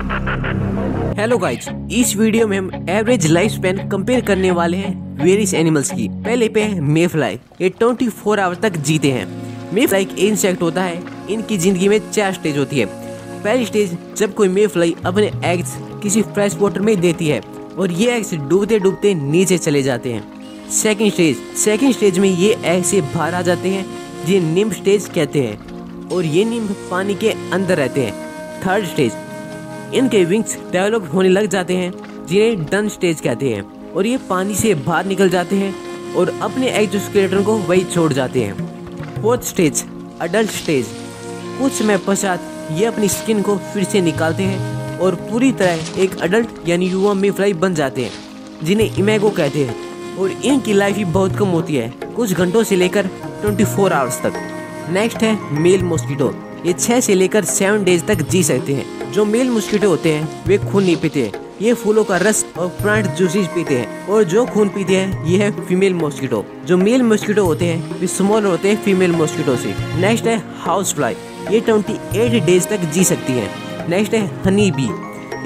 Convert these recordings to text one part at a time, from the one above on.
Hello guys इस video में हम एवरेज लाइफ स्पेन कंपेयर करने वाले हैं वेरियस एनिमल्स की। पहले पे है मे फ्लाई ये 24 आवर तक जीते हैं। मे फ्लाई एक इंसेक्ट होता है, इनकी ज़िंदगी में चार स्टेज होती है। पहली स्टेज जब कोई मे फ्लाई अपने एग्स किसी फ्रेश वाटर में देती है, और ये एग्स डूबते डूबते नीचे चले जाते हैं। सेकेंड स्टेज सेकेंड स्टेज में ये एग से बाहर आ जाते हैं, जिन्हें निम्ब स्टेज कहते हैं, और ये निम्ब पानी के अंदर रहते हैं। थर्ड स्टेज इनके विंग्स डेवलप होने लग जाते हैं, जिन्हें डन स्टेज कहते हैं, और ये पानी से बाहर निकल जाते हैं और अपने एक्जोस्केलेटन को वही छोड़ जाते हैं। फोर्थ स्टेज अडल्ट स्टेज कुछ समय पश्चात ये अपनी स्किन को फिर से निकालते हैं और पूरी तरह एक अडल्ट यानी युवा मेफ्लाई बन जाते हैं, जिन्हें इमेगो कहते हैं। और इनकी लाइफ ही बहुत कम होती है, कुछ घंटों से लेकर 24 आवर्स तक। नेक्स्ट है मेल मॉस्किटो ये छह से लेकर सेवन डेज़ तक जी सकते हैं। जो मेल मॉस्किटो होते हैं, वे खून नहीं पीते हैं। ये फूलों का रस और प्लांट जूसेस पीते हैं। और जो खून पीते हैं, ये है फीमेल मॉस्किटो जो मेल मॉस्किटो होते हैं, वे स्मॉल होते हैं फीमेल मॉस्किटो से। नेक्स्ट है हाउस फ्लाई ये ट्वेंटी एट डेज़ तक जी सकती है। नेक्स्ट है हनी बी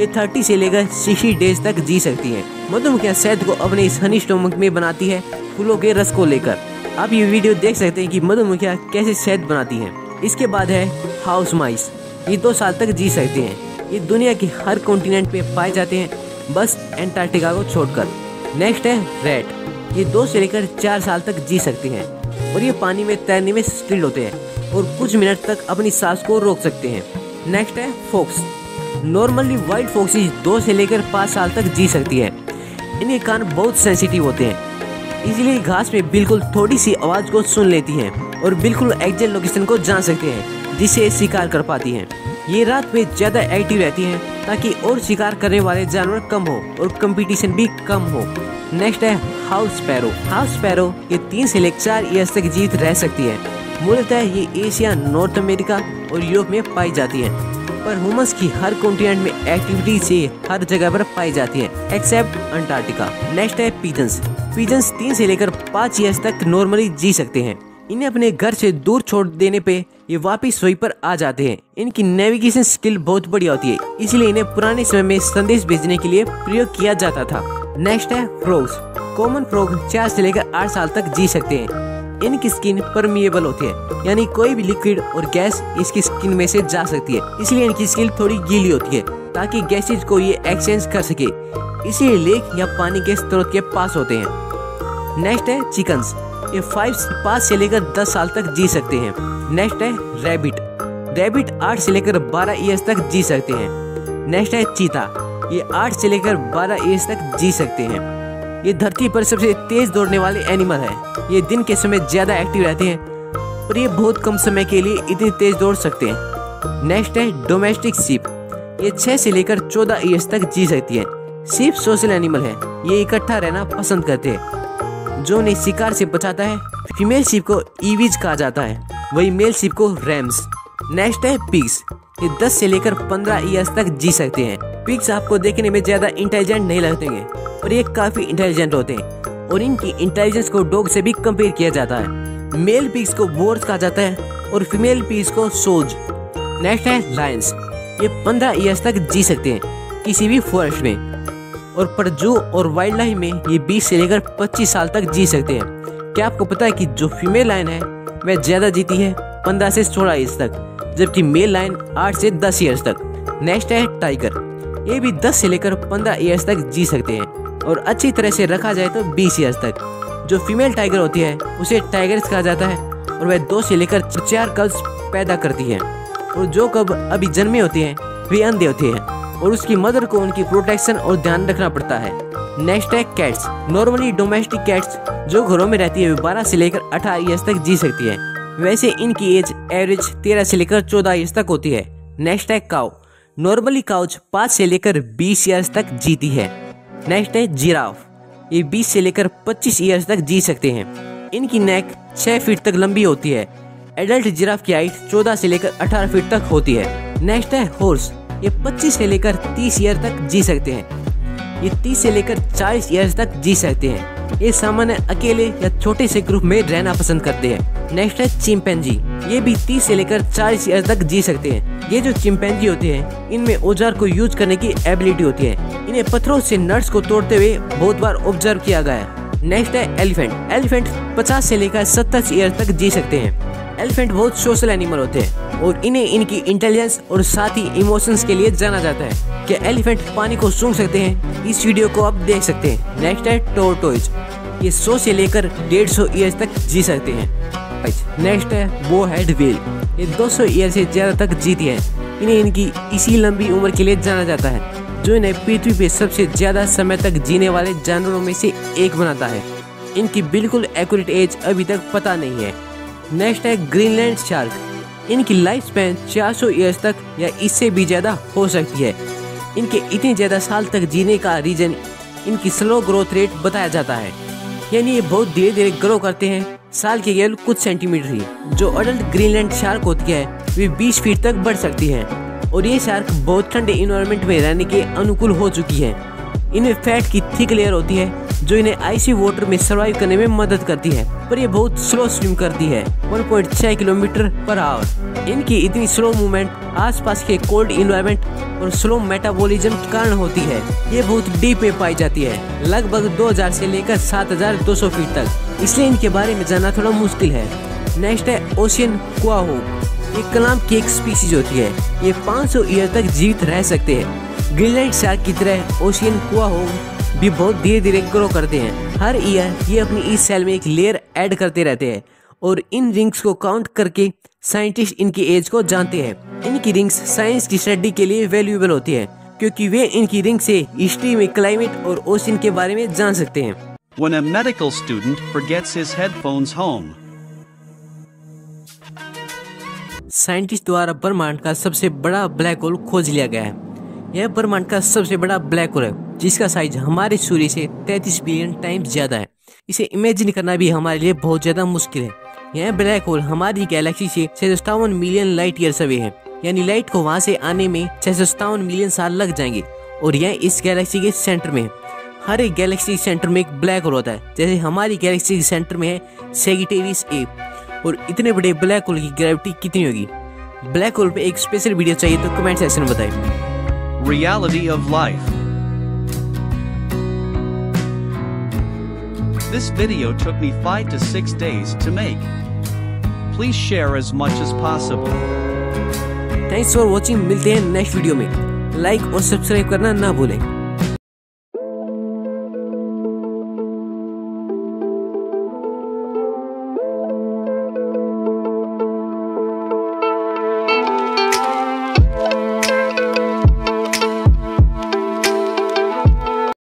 ये थर्टी से लेकर सिक्सटी डेज़ तक जी सकती है। मधुमक्खियाँ शहद को अपने इस हनी स्टोमक में बनाती है, फूलों के रस को लेकर? आप ये वीडियो देख सकते हैं कि मधुमक्खियाँ कैसे शहद बनाती हैं। इसके बाद है हाउस माइस। ये दो साल तक जी सकते हैं। ये दुनिया के हर कॉन्टिनेंट पे पाए जाते हैं। बस एंटार्क्टिका को छोड़कर। नेक्स्ट है रेड ये दो से लेकर चार साल तक जी सकते हैं। और ये पानी में तैरने में स्किल्ड होते हैं। और कुछ मिनट तक अपनी सांस को रोक सकते हैं। नेक्स्ट है फोक्स नॉर्मली वाइल्ड फोक्सिस दो से लेकर पाँच साल तक जी सकती है। इनके कान बहुत सेंसिटिव होते हैं। इसलिए घास में बिल्कुल थोड़ी सी आवाज़ को सुन लेती हैं और बिल्कुल एग्जैक्ट लोकेशन को जान सकते हैं, जिसे शिकार कर पाती हैं। ये रात में ज़्यादा एक्टिव रहती हैं, ताकि और शिकार करने वाले जानवर कम हो और कंपटीशन भी कम हो। नेक्स्ट है हाउस पैरो हाउस पैरो ये तीन से लेकर चार ईयर्स तक जीवित रह सकती है। मूलतः ये एशिया नॉर्थ अमेरिका और यूरोप में पाई जाती है। पर ह्यूमंस की हर कॉन्टिनेंट में एक्टिविटी से हर जगह पर पाई जाती है। एक्सेप्ट अंटार्कटिका नेक्स्ट है पीजन्स पीजन्स तीन से लेकर पाँच ईयर्स तक नॉर्मली जी सकते हैं। इन्हें अपने घर से दूर छोड़ देने पे ये वापिस सोई पर आ जाते हैं। इनकी नेविगेशन स्किल बहुत बढ़िया होती है। इसलिए इन्हें पुराने समय में संदेश भेजने के लिए प्रयोग किया जाता था। नेक्स्ट है फ्रोग्स कॉमन फ्रोग चार से लेकर आठ साल तक जी सकते हैं। इनकी स्किन परमिएबल होती है। यानी कोई भी लिक्विड और गैस इसकी स्किन में से जा सकती है। इसलिए इनकी स्किन थोड़ी गीली होती है, ताकि गैसेज को ये एक्सचेंज कर सके। इसलिए लेक या पानी के स्रोत के पास होते हैं। नेक्स्ट है चिकन्स ये फाइव पाँच से लेकर दस साल तक जी सकते हैं। नेक्स्ट है रैबिट रैबिट आठ से लेकर बारह ईयर्स तक जी सकते हैं। नेक्स्ट है चीता ये आठ से लेकर बारह ईयर्स तक जी सकते हैं। ये धरती पर सबसे तेज दौड़ने वाले एनिमल है। ये दिन के समय ज़्यादा एक्टिव रहते हैं और ये बहुत कम समय के लिए इतनी तेज दौड़ सकते हैं। नेक्स्ट है डोमेस्टिक सीप। ये छह से लेकर चौदह ईयर्स तक जी सकती है। सीप सोशल एनिमल है। ये इकट्ठा रहना पसंद करते हैं। जो उन्हें शिकार से बचाता है, फीमेल सीप को ईवीज कहा जाता है। वही मेल सीप को रैम्स। नेक्स्ट है पिग्स ये 10 से लेकर 15 ईयर्स तक जी सकते हैं। पिग्स आपको देखने में ज़्यादा इंटेलिजेंट नहीं लगते हैं और ये काफ़ी इंटेलिजेंट होते हैं और इनकी इंटेलिजेंस को डॉग से भी कंपेयर किया जाता है। मेल पिग्स को बोर्स कहा जाता है और फीमेल पिग्स को सोज नेक्स्ट है लायंस ये 15 ईयर्स तक जी सकते हैं किसी भी फॉरेस्ट में। और पर जू और वाइल्ड लाइफ में ये 20 से लेकर 25 साल तक जी सकते हैं। क्या आपको पता है कि जो फीमेल लाइन है, वह ज़्यादा जीती है 15 से 16 ईयर्स तक? जबकि मेल लाइन 8 से 10 ईयर्स तक। नेक्स्ट है टाइगर ये भी 10 से लेकर 15 ईयर्स तक जी सकते हैं और अच्छी तरह से रखा जाए तो 20 ईयर्स तक। जो फीमेल टाइगर होती है, उसे टाइगर्स कहा जाता है और वह दो से लेकर चार कब्स पैदा करती है। और जो कब अभी जन्मे होते हैं, वे अंधे होते हैं और उसकी मदर को उनकी प्रोटेक्शन और ध्यान रखना पड़ता है। नेक्स्ट है कैट्स नॉर्मली डोमेस्टिक कैट्स जो घरों में रहती है, वे बारह से लेकर अठारह ईयर्स तक जी सकती है। वैसे इनकी एज एवरेज तेरह से लेकर चौदह ईयर्स तक होती है। नेक्स्ट है काउ। नॉर्मली काउच पाँच से लेकर बीस ईयर्स तक जीती है। नेक्स्ट है जिराफ। ये 20 से लेकर 25 ईयर्स तक जी सकते हैं। इनकी नेक 6 फीट तक लंबी होती है। एडल्ट जिराफ की हाइट 14 से लेकर 18 फीट तक होती है। नेक्स्ट है हॉर्स ये 25 से लेकर 30 ईयर तक जी सकते हैं। ये 30 से लेकर 40 ईयर्स तक जी सकते हैं। ये सामान्य अकेले या छोटे से ग्रुप में रहना पसंद करते हैं। नेक्स्ट है चिंपैंजी ये भी 30 से लेकर 40 ईयर तक जी सकते हैं। ये जो चिंपैंजी होते हैं, इनमें औज़ार को यूज़ करने की एबिलिटी होती है। इन्हें पत्थरों से नट्स को तोड़ते हुए बहुत बार ऑब्ज़र्व किया गया है। नेक्स्ट है एलिफेंट एलिफेंट 50 से लेकर 70 ईयर तक जी सकते हैं। एलिफेंट बहुत सोशल एनिमल होते हैं और इन्हें इनकी इंटेलिजेंस और साथ ही इमोशंस के लिए जाना जाता है कि एलिफेंट पानी को सूंघ सकते हैं। इस वीडियो को आप देख सकते हैं। नेक्स्ट है टोरटोइज ये 100 से लेकर डेढ़ सौ ईयर्स तक जी सकते हैं। नेक्स्ट है वो हेड व्हील ये 200 ईयर से ज़्यादा तक जीती है। इन्हें इनकी इसी लंबी उम्र के लिए जाना जाता है, जो इन्हें पृथ्वी पे सबसे ज़्यादा समय तक जीने वाले जानवरों में से एक बनाता है। इनकी बिल्कुल एक्यूरेट एज अभी तक पता नहीं है। नेक्स्ट है ग्रीनलैंड शार्क। इनकी लाइफ स्पैन 400 ईयर्स तक या इससे भी ज़्यादा हो सकती है। इनके इतने ज़्यादा साल तक जीने का रीजन इनकी स्लो ग्रोथ रेट बताया जाता है। यानी ये बहुत धीरे धीरे ग्रो करते हैं। साल के केवल कुछ सेंटीमीटर ही। जो अडल्ट ग्रीनलैंड शार्क होती है, वे 20 फीट तक बढ़ सकती है। और ये शार्क बहुत ठंडे इन्वायरमेंट में रहने के अनुकूल हो चुकी है। इनमें फैट की थिक लेयर होती है। जो इन्हें आइसी वाटर में सरवाइव करने में मदद करती है। पर ये बहुत स्लो स्विम करती है 1.6 किलोमीटर पर आवर इनकी इतनी स्लो मूवमेंट आसपास के कोल्ड इन्वायरमेंट और स्लो मेटाबॉलिज्म कारण होती है। ये बहुत डीप में पाई जाती है, लगभग 2000 से लेकर 7200 फीट तक। इसलिए इनके बारे में जानना थोड़ा मुश्किल है। नेक्स्ट है ओशियन कुआहो ये कलाम की एक स्पीसीज होती है। ये 500 ईयर तक जीवित रह सकते हैं। ग्रीनलैंड शार्क की तरह ओशियन कुआहो भी बहुत धीरे धीरे ग्रो करते हैं। हर ईयर ये अपनी इस सेल में एक लेयर ऐड करते रहते हैं और इन रिंग्स को काउंट करके साइंटिस्ट इनकी एज को जानते हैं। इनकी रिंग्स साइंस की स्टडी के लिए वैल्यूएबल होती है क्योंकि वे इनकी रिंग से हिस्ट्री में क्लाइमेट और ओशन के बारे में जान सकते हैं। When a medical student forgets his headphones home. Scientist द्वारा ब्रह्मांड का सबसे बड़ा ब्लैक होल खोज लिया गया है। यह ब्रह्मांड का सबसे बड़ा ब्लैक होल है, जिसका साइज़ हमारे सूर्य से 33 बिलियन टाइम्स ज़्यादा है। इसे इमेजिन करना भी हमारे लिए बहुत ज़्यादा मुश्किल है। यह ब्लैक होल हमारी गैलेक्सी से छह मिलियन लाइट ईयर अवे है। यानी लाइट को वहाँ से आने में छह मिलियन साल लग जाएँगे, और यह इस गैलेक्सी के सेंटर में है। हर एक गैलेक्सी सेंटर में एक ब्लैक होल होता है, जैसे हमारी गैलेक्सी के सेंटर में है सेगिटेरियस ए और इतने बड़े ब्लैक होल की ग्रेविटी कितनी होगी? ब्लैक होल पे एक स्पेशल वीडियो चाहिए तो कमेंट सेक्शन में बताइए। Reality of life. This video took me 5 to 6 days to make. Please share as much as possible. Thanks for watching मिलते हैं नेक्स्ट वीडियो में लाइक और सब्सक्राइब करना ना भूलें